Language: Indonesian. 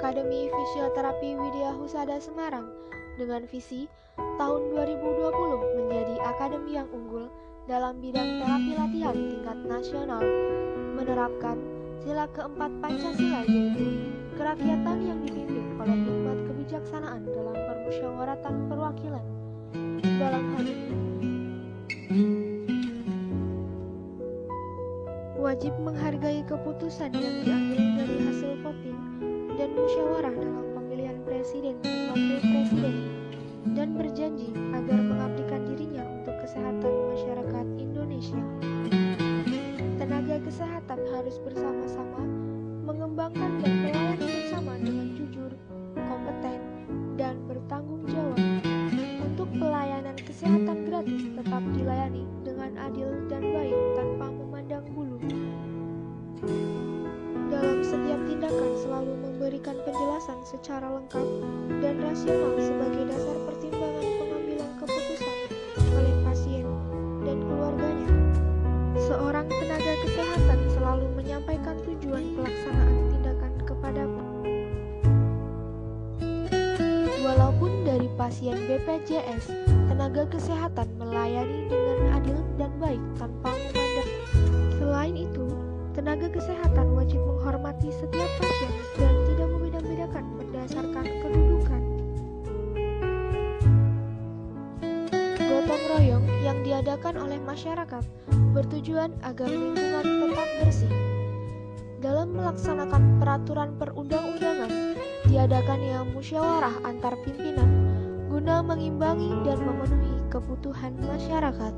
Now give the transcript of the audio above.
Akademi Fisioterapi Widya Husada Semarang dengan visi tahun 2020 menjadi akademi yang unggul dalam bidang terapi latihan tingkat nasional, menerapkan sila keempat Pancasila yaitu kerakyatan yang dipimpin oleh hikmat kebijaksanaan dalam permusyawaratan perwakilan. Dalam hal ini, wajib menghargai keputusan yang diambil dari hasil voting dan musyawarah dalam pemilihan presiden dan wakil presiden dan berjanji agar mengabdikan dirinya untuk kesehatan masyarakat Indonesia. Tenaga kesehatan harus bersama-sama mengembangkan dan melayani bersama dengan jujur, kompeten, dan bertanggung jawab untuk pelayanan kesehatan gratis tetap dilayani dengan adil dan baik tanpa memandang penjelasan secara lengkap dan rasional sebagai dasar pertimbangan pengambilan keputusan oleh pasien dan keluarganya. Seorang tenaga kesehatan selalu menyampaikan tujuan pelaksanaan tindakan kepadamu. Walaupun dari pasien BPJS, tenaga kesehatan melayani dengan adil dan baik tanpa memandang. Selain itu, tenaga kesehatan wajib menghormati setiap diadakan oleh masyarakat bertujuan agar lingkungan tetap bersih. Dalam melaksanakan peraturan perundang-undangan, diadakannya musyawarah antar pimpinan guna mengimbangi dan memenuhi kebutuhan masyarakat.